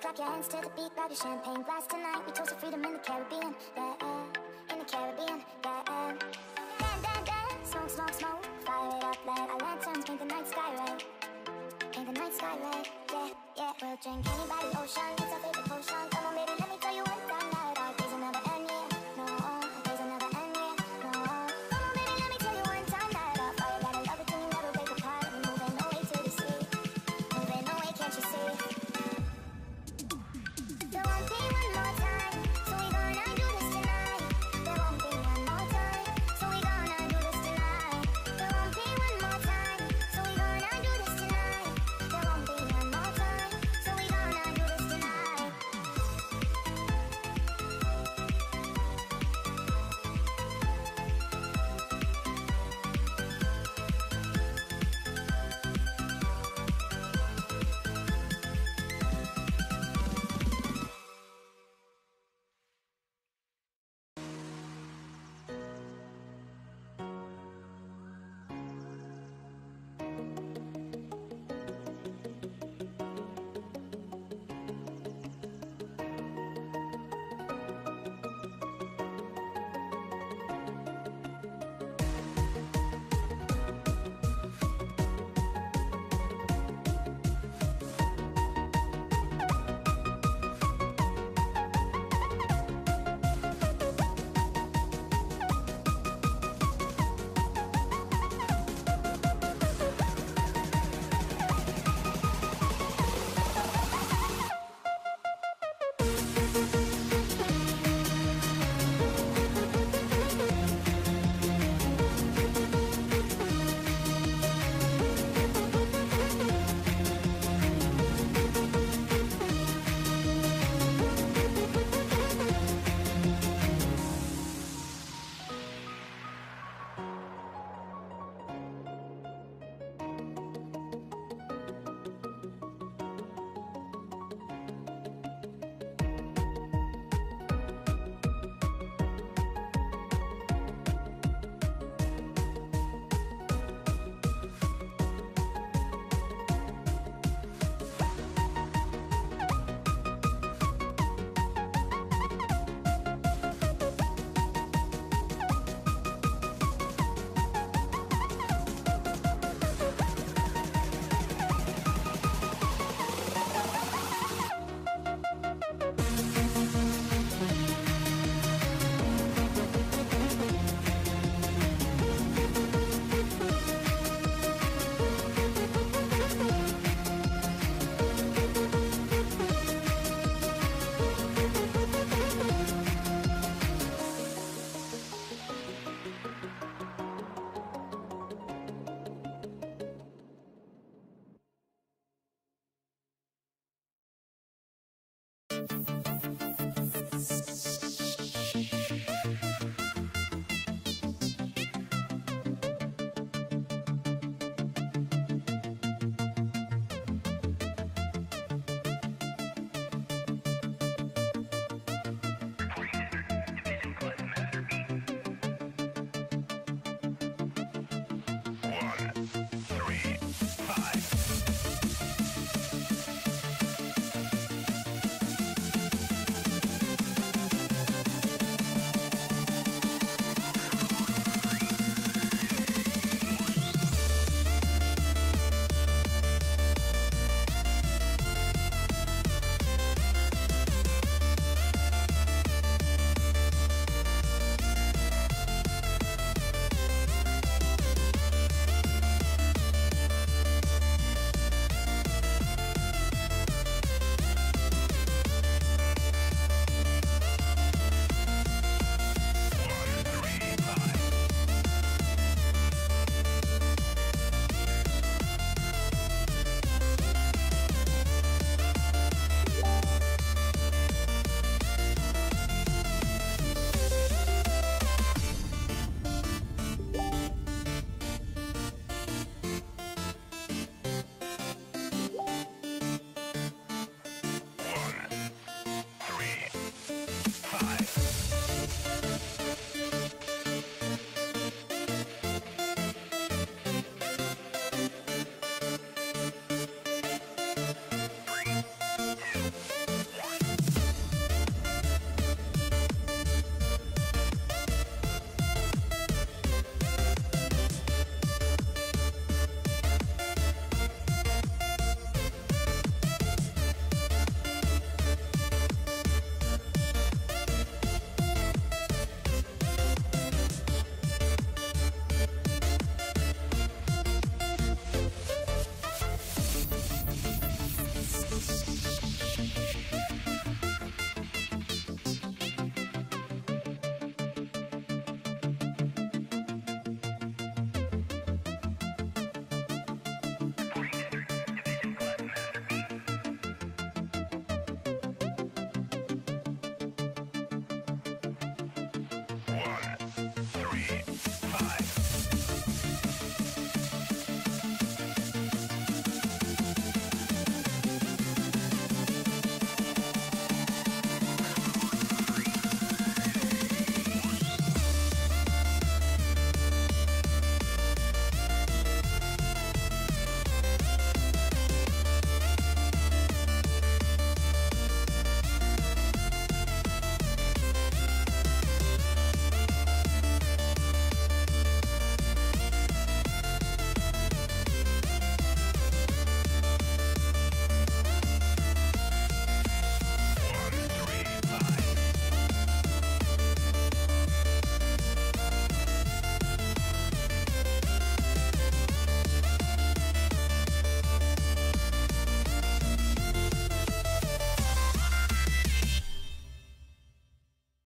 clap your hands to the beat, grab your champagne glass tonight. We toast to freedom in the Caribbean, yeah, in the Caribbean, yeah. Dan, dan, dan, smoke, smoke, smoke, fire it up, let our lanterns paint the night sky red, paint the night sky red, yeah, yeah. We'll drink any